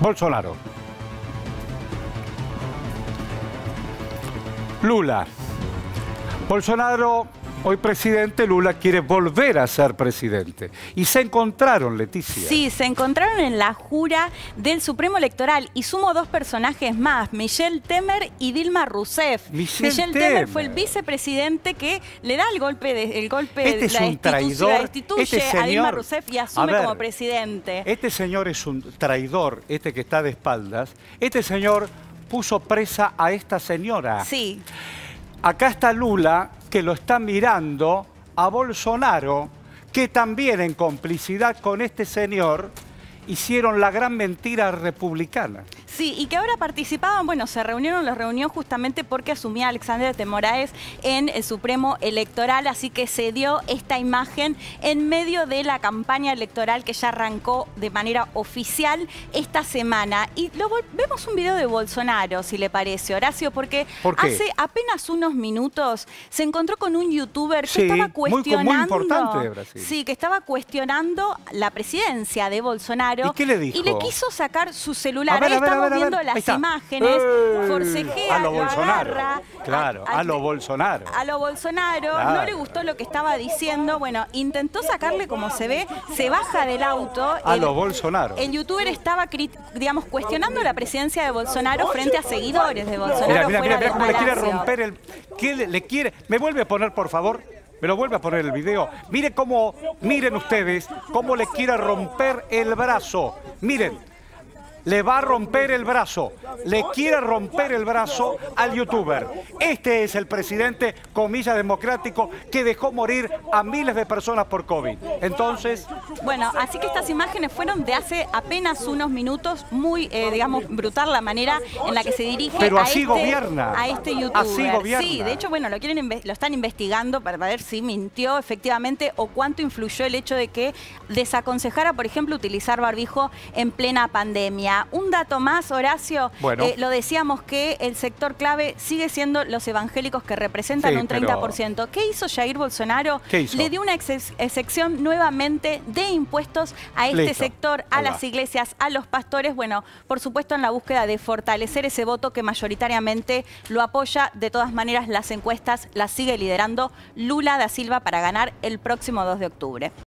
Bolsonaro. Lula. Bolsonaro, hoy presidente, Lula quiere volver a ser presidente. Y se encontraron, Leticia. Sí, se encontraron en la jura del Supremo Electoral y sumo dos personajes más, Michelle Temer y Dilma Rousseff. Michelle Temer. Temer. fue el vicepresidente que le da el golpe, de, el golpe Este es la un destituye- traidor. la destituye Este a Dilma Rousseff y asume ver, como presidente. Este señor es un traidor, este que está de espaldas. Este señor puso presa a esta señora. Sí, Acá está Lula, que lo está mirando a Bolsonaro, que también en complicidad con este señor hicieron la gran mentira republicana. Sí, y que ahora participaban, bueno, se reunieron, los reunió justamente porque asumía Alexander de Moraes en el Supremo Electoral, así que se dio esta imagen en medio de la campaña electoral que ya arrancó de manera oficial esta semana. Y luego vemos un video de Bolsonaro, si le parece, Horacio, porque hace apenas unos minutos se encontró con un youtuber que Sí, estaba muy co- muy cuestionando... importante de Brasil. Sí, que estaba cuestionando la presidencia de Bolsonaro. ¿Y qué le dijo? Y le quiso sacar su celular. A ver, Ahí a ver, a estamos ver, a ver. viendo las imágenes. ¡Eh! Forcejea, A lo Bolsonaro. agarra. Claro, a lo Bolsonaro. A lo Bolsonaro. Claro. No le gustó lo que estaba diciendo. Bueno, intentó sacarle como se ve. Se baja del auto. A El- lo Bolsonaro. El youtuber estaba, digamos, cuestionando la presidencia de Bolsonaro frente a seguidores de Bolsonaro. Mira, mira, mira, cómo le quiere romper el... ¿Qué le, le quiere? ¿Me vuelve a poner, por favor? ¿Me lo vuelve a poner el video? Mire cómo, miren ustedes, cómo le quiere romper el brazo. Miren, le va a romper el brazo. Le quiere romper el brazo al youtuber. Este es el presidente, comillas, democrático, que dejó morir a miles de personas por COVID. Entonces, Bueno, así que estas imágenes fueron de hace apenas unos minutos, muy, eh, digamos, brutal la manera en la que se dirige Pero a, así este, gobierna. a este youtuber. Así gobierna. Sí, de hecho, bueno, lo quieren lo están investigando para ver si mintió efectivamente o cuánto influyó el hecho de que desaconsejara, por ejemplo, utilizar barbijo en plena pandemia. Un dato más, Horacio, Bueno. eh, lo decíamos que el sector clave sigue siendo los evangélicos que representan Sí, un pero- 30%. ¿Qué hizo Jair Bolsonaro? ¿Qué hizo? Le dio una ex- excepción nuevamente de impuestos a este Listo. sector, a las iglesias, a los pastores, bueno, por supuesto en la búsqueda de fortalecer ese voto que mayoritariamente lo apoya. De todas maneras, las encuestas las sigue liderando Lula da Silva para ganar el próximo 2 de octubre.